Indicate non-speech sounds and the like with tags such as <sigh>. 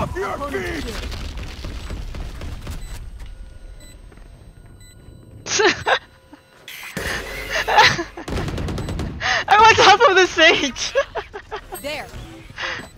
Off your Opponent feet! I'm on top of the sage! There. <laughs>